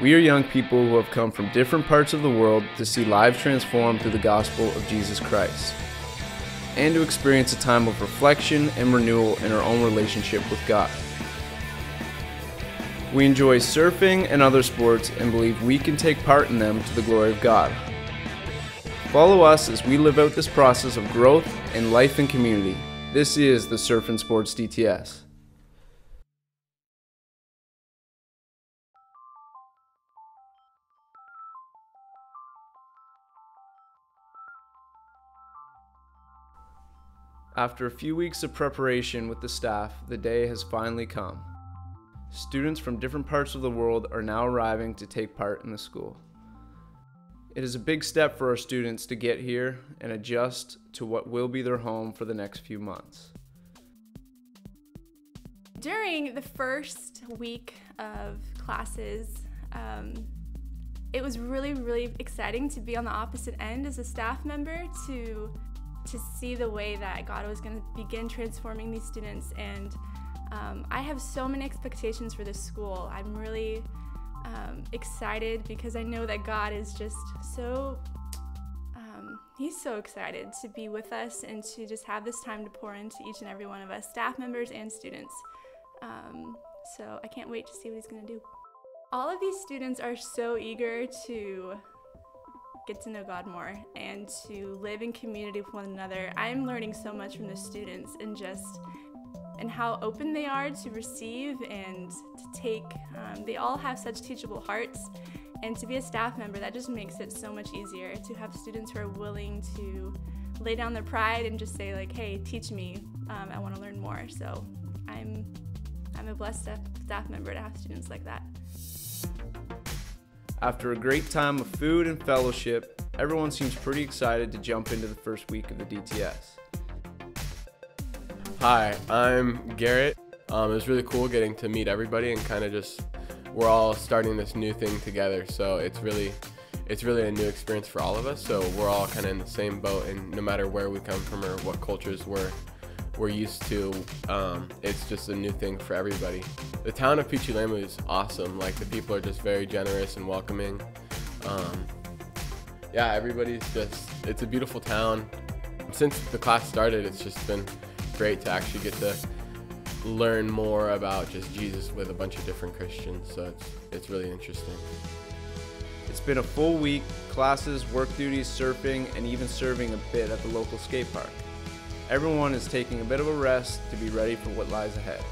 We are young people who have come from different parts of the world to see lives transformed through the gospel of Jesus Christ, and to experience a time of reflection and renewal in our own relationship with God. We enjoy surfing and other sports and believe we can take part in them to the glory of God. Follow us as we live out this process of growth and life in community. This is the Surf and Sports DTS. After a few weeks of preparation with the staff, the day has finally come. Students from different parts of the world are now arriving to take part in the school. It is a big step for our students to get here and adjust to what will be their home for the next few months. During the first week of classes, um, it was really, really exciting to be on the opposite end as a staff member to to see the way that God was going to begin transforming these students. And um, I have so many expectations for this school. I'm really um, excited because I know that God is just so, um, He's so excited to be with us and to just have this time to pour into each and every one of us, staff members and students. Um, so I can't wait to see what He's going to do. All of these students are so eager to get to know God more and to live in community with one another. I'm learning so much from the students and just and how open they are to receive and to take. Um, they all have such teachable hearts. And to be a staff member, that just makes it so much easier to have students who are willing to lay down their pride and just say like, "Hey, teach me. Um, I want to learn more." So I'm I'm a blessed staff member to have students like that. After a great time of food and fellowship, everyone seems pretty excited to jump into the first week of the DTS. Hi, I'm Garrett. Um, it was really cool getting to meet everybody and kind of just we're all starting this new thing together. So it's really it's really a new experience for all of us. So we're all kind of in the same boat, and no matter where we come from or what cultures we're we're used to, um, it's just a new thing for everybody. The town of Pichilemu is awesome. Like the people are just very generous and welcoming. Um, yeah, everybody's just it's a beautiful town. Since the class started, it's just been great to actually get to learn more about just Jesus with a bunch of different Christians. So it's it's really interesting. It's been a full week, classes, work duties, surfing, and even serving a bit at the local skate park. Everyone is taking a bit of a rest to be ready for what lies ahead.